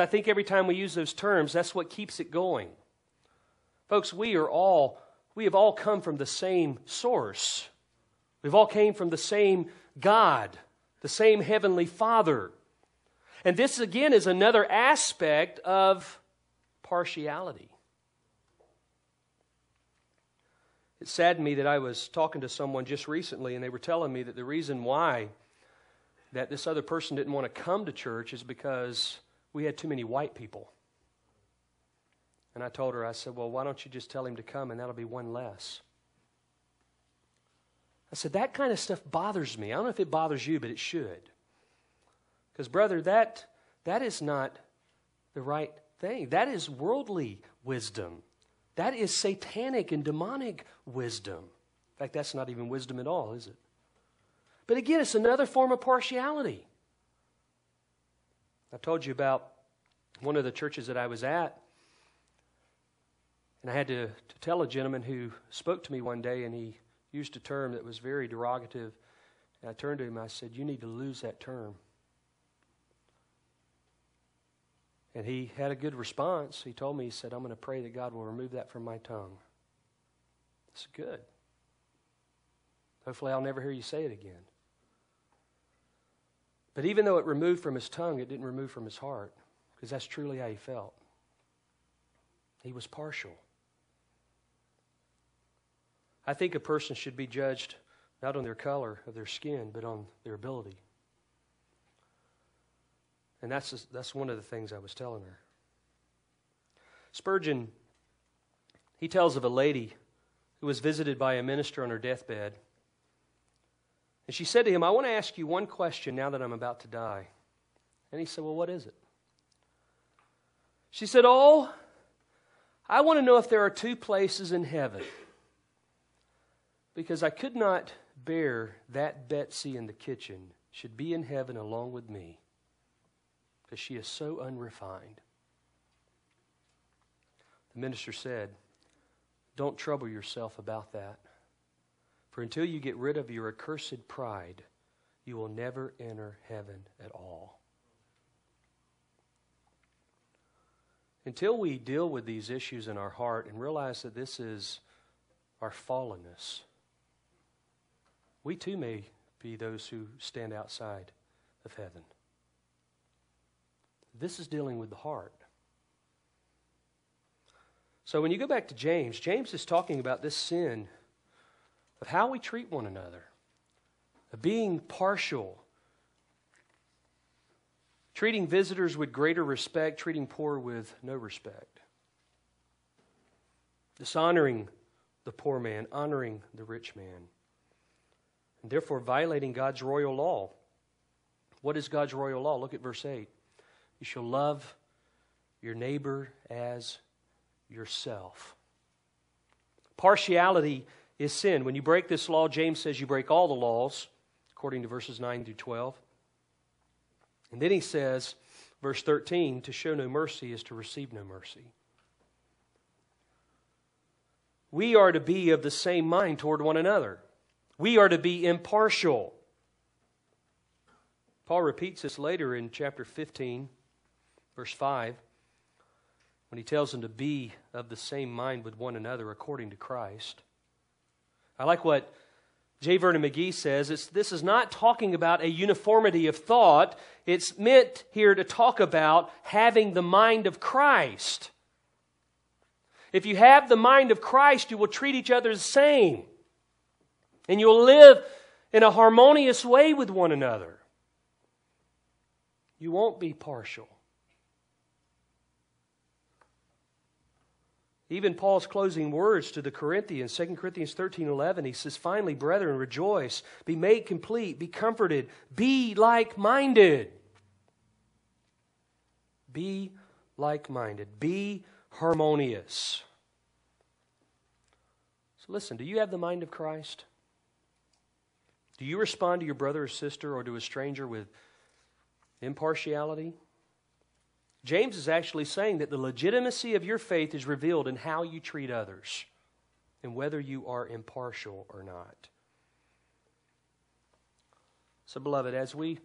I think every time we use those terms, that's what keeps it going. Folks, we are all, we have all come from the same source. We've all came from the same God, the same Heavenly Father. And this, again, is another aspect of partiality. It saddened me that I was talking to someone just recently, and they were telling me that the reason why that this other person didn't want to come to church is because we had too many white people. And I told her, I said, Well, why don't you just tell him to come, and that'll be one less. I said, That kind of stuff bothers me. I don't know if it bothers you, but it should. Because, brother, that, that is not the right thing. That is worldly wisdom. That is satanic and demonic wisdom. In fact, that's not even wisdom at all, is it? But again, it's another form of partiality. I told you about one of the churches that I was at. And I had to, to tell a gentleman who spoke to me one day, and he used a term that was very derogative. And I turned to him and I said, You need to lose that term. And he had a good response. He told me, he said, I'm going to pray that God will remove that from my tongue. It's good. Hopefully, I'll never hear you say it again. But even though it removed from his tongue, it didn't remove from his heart, because that's truly how he felt. He was partial. I think a person should be judged not on their color of their skin, but on their ability. And that's, just, that's one of the things I was telling her. Spurgeon, he tells of a lady who was visited by a minister on her deathbed. And she said to him, I want to ask you one question now that I'm about to die. And he said, Well, what is it? She said, Oh, I want to know if there are two places in heaven. Because I could not bear that Betsy in the kitchen should be in heaven along with me because she is so unrefined. The minister said, Don't trouble yourself about that. For until you get rid of your accursed pride, you will never enter heaven at all. Until we deal with these issues in our heart and realize that this is our fallenness, we too may be those who stand outside of heaven. This is dealing with the heart. So when you go back to James, James is talking about this sin of how we treat one another, of being partial, treating visitors with greater respect, treating poor with no respect, dishonoring the poor man, honoring the rich man, and therefore violating God's royal law. What is God's royal law? Look at verse 8. You shall love your neighbor as yourself. Partiality is sin. When you break this law, James says you break all the laws, according to verses 9 through 12. And then he says, verse 13, to show no mercy is to receive no mercy. We are to be of the same mind toward one another. We are to be impartial. Paul repeats this later in chapter 15 verse 5, when he tells them to be of the same mind with one another according to Christ. I like what J. Vernon McGee says. It's, this is not talking about a uniformity of thought. It's meant here to talk about having the mind of Christ. If you have the mind of Christ, you will treat each other the same. And you'll live in a harmonious way with one another. You won't be partial. Even Paul's closing words to the Corinthians, 2 Corinthians 13 11, he says, Finally, brethren, rejoice, be made complete, be comforted, be like minded. Be like minded, be harmonious. So, listen, do you have the mind of Christ? Do you respond to your brother or sister or to a stranger with impartiality? James is actually saying that the legitimacy of your faith is revealed in how you treat others and whether you are impartial or not. So, beloved, as we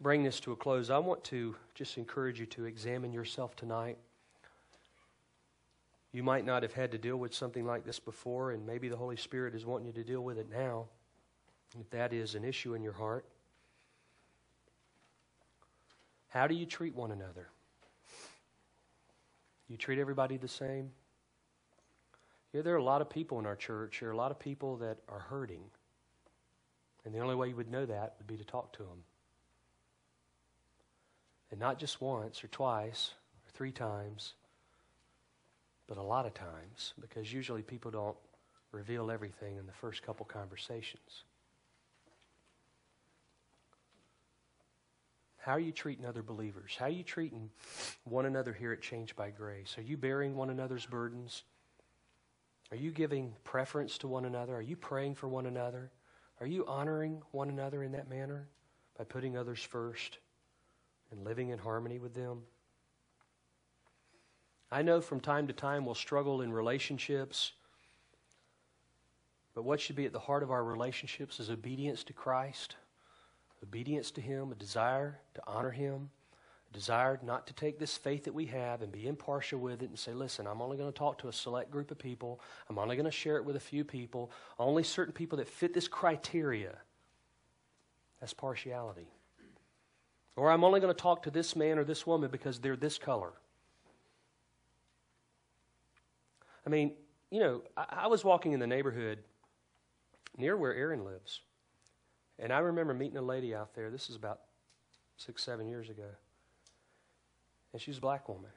bring this to a close, I want to just encourage you to examine yourself tonight. You might not have had to deal with something like this before, and maybe the Holy Spirit is wanting you to deal with it now, if that is an issue in your heart. How do you treat one another? You treat everybody the same? Yeah, there are a lot of people in our church. There are a lot of people that are hurting. And the only way you would know that would be to talk to them. And not just once or twice or three times, but a lot of times, because usually people don't reveal everything in the first couple conversations. How are you treating other believers? How are you treating one another here at Changed by Grace? Are you bearing one another's burdens? Are you giving preference to one another? Are you praying for one another? Are you honoring one another in that manner by putting others first and living in harmony with them? I know from time to time we'll struggle in relationships, but what should be at the heart of our relationships is obedience to Christ, obedience to Him, a desire to honor Him, a desire not to take this faith that we have and be impartial with it and say, listen, I'm only going to talk to a select group of people, I'm only going to share it with a few people, only certain people that fit this criteria. That's partiality. Or I'm only going to talk to this man or this woman because they're this color. I mean, you know, I, I was walking in the neighborhood near where Aaron lives. And I remember meeting a lady out there. This is about six, seven years ago. And she was a black woman.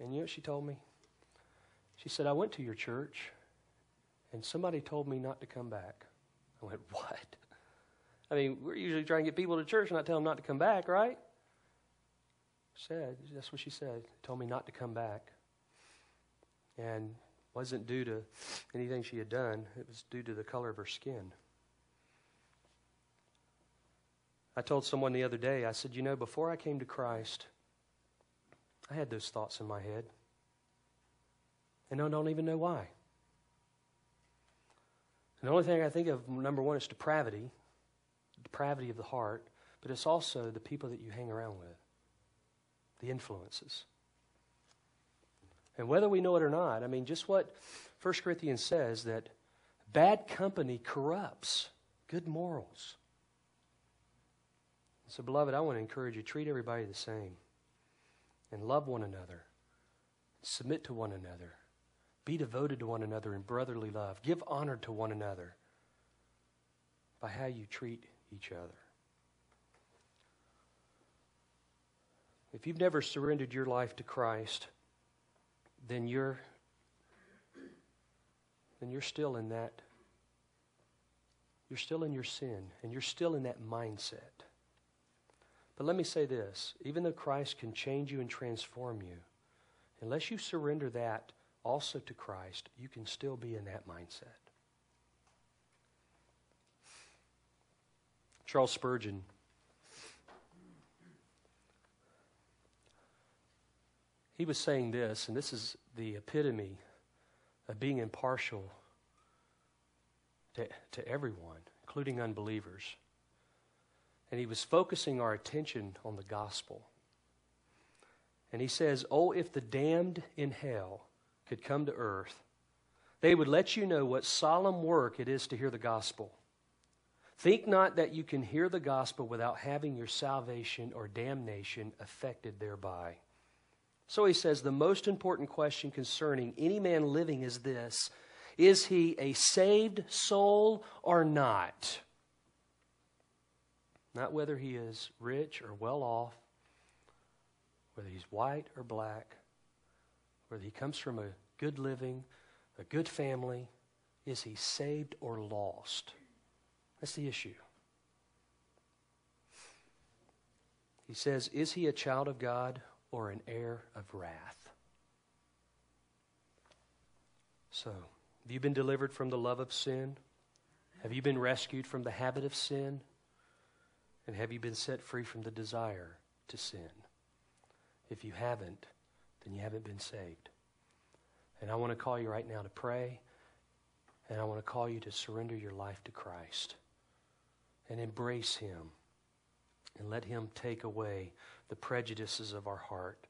And you know what she told me? She said, I went to your church and somebody told me not to come back. I went, What? I mean, we're usually trying to get people to church and not tell them not to come back, right? Said, that's what she said. Told me not to come back and wasn't due to anything she had done, it was due to the color of her skin. I told someone the other day, I said, You know, before I came to Christ, I had those thoughts in my head. And I don't even know why. And the only thing I think of, number one, is depravity, depravity of the heart, but it's also the people that you hang around with, the influences. And whether we know it or not, I mean, just what 1 Corinthians says that bad company corrupts good morals. So, beloved, I want to encourage you treat everybody the same and love one another, submit to one another, be devoted to one another in brotherly love, give honor to one another by how you treat each other. If you've never surrendered your life to Christ, then you're then you're still in that you're still in your sin and you're still in that mindset. But let me say this, even though Christ can change you and transform you, unless you surrender that also to Christ, you can still be in that mindset. Charles Spurgeon He was saying this, and this is the epitome of being impartial to, to everyone, including unbelievers. And he was focusing our attention on the gospel. And he says, Oh, if the damned in hell could come to earth, they would let you know what solemn work it is to hear the gospel. Think not that you can hear the gospel without having your salvation or damnation affected thereby. So he says the most important question concerning any man living is this Is he a saved soul or not? Not whether he is rich or well off, whether he's white or black, whether he comes from a good living, a good family. Is he saved or lost? That's the issue. He says, Is he a child of God or an heir of wrath. So, have you been delivered from the love of sin? Have you been rescued from the habit of sin? And have you been set free from the desire to sin? If you haven't, then you haven't been saved. And I want to call you right now to pray, and I want to call you to surrender your life to Christ and embrace Him and let Him take away the prejudices of our heart.